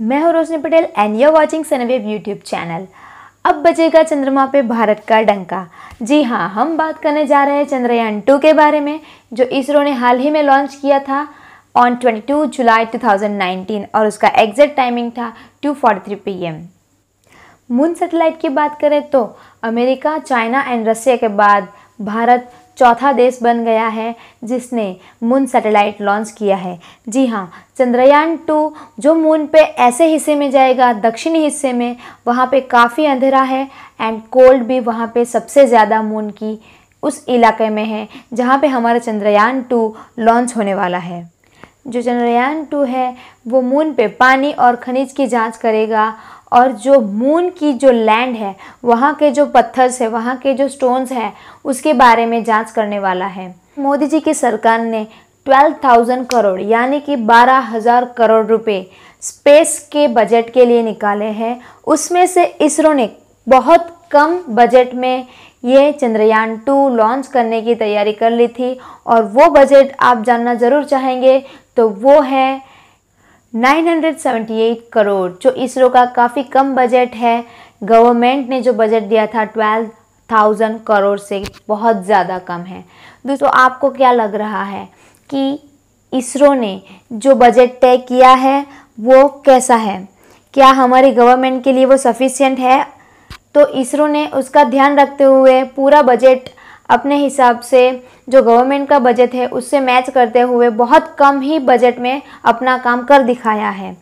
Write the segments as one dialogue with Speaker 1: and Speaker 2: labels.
Speaker 1: मैं हूँ Roshni Patel and you watching Sunwave YouTube channel अब बजेगा चंद्रमा पे भारत का डंका। जी हाँ हम बात करने जा रहे हैं चंद्रयान टू के बारे में, जो इसरो ने हाल ही में लॉन्च किया था ऑन 22 जुलाई 2019 और उसका एग्जैक्ट टाइमिंग था 2:43 पीएम मून सेटेलाइट की बात करें तो अमेरिका, चाइना एंड रसिया के बाद भारत चौथा देश बन गया है, जिसने मून सैटेलाइट लॉन्च किया है। जी हाँ चंद्रयान टू जो मून पे ऐसे हिस्से में जाएगा, दक्षिणी हिस्से में, वहाँ पे काफ़ी अंधेरा है एंड कोल्ड भी वहाँ पे सबसे ज़्यादा मून की उस इलाके में है, जहाँ पे हमारा चंद्रयान टू लॉन्च होने वाला है। जो चंद्रयान टू है, वो मून पे पानी और खनिज की जाँच करेगा और जो मून की जो लैंड है, वहाँ के जो पत्थर्स है, वहाँ के जो स्टोन्स हैं, उसके बारे में जाँच करने वाला है। मोदी जी की सरकार ने ट्वेल्व थाउज़ेंड करोड़ यानी कि बारह हज़ार करोड़ रुपए स्पेस के बजट के लिए निकाले हैं। उसमें से इसरो ने बहुत कम बजट में ये चंद्रयान टू लॉन्च करने की तैयारी कर ली थी और वो बजट आप जानना ज़रूर चाहेंगे तो वो है 978 करोड़, जो इसरो का काफ़ी कम बजट है। गवर्नमेंट ने जो बजट दिया था ट्वेल्व थाउज़ेंड करोड़ से बहुत ज़्यादा कम है। दोस्तों, आपको क्या लग रहा है कि इसरो ने जो बजट तय किया है, वो कैसा है? क्या हमारी गवर्नमेंट के लिए वो सफिशियंट है? तो इसरो ने उसका ध्यान रखते हुए पूरा बजट अपने हिसाब से, जो गवर्नमेंट का बजट है, उससे मैच करते हुए बहुत कम ही बजट में अपना काम कर दिखाया है।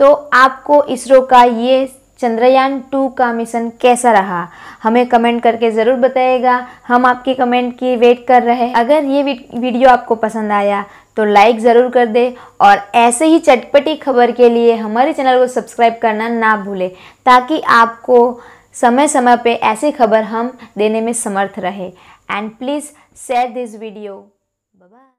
Speaker 1: तो आपको इसरो का ये चंद्रयान टू का मिशन कैसा रहा? हमें कमेंट करके ज़रूर बताइएगा। हम आपकी कमेंट की वेट कर रहे हैं। अगर ये वीडियो आपको पसंद आया तो लाइक ज़रूर कर दे। और ऐसे ही चटपटी खबर के लिए हमारे चैनल को सब्सक्राइब करना ना भूलें, ताकि आपको समय समय पे ऐसी खबर हम देने में समर्थ रहे। And please share this video bye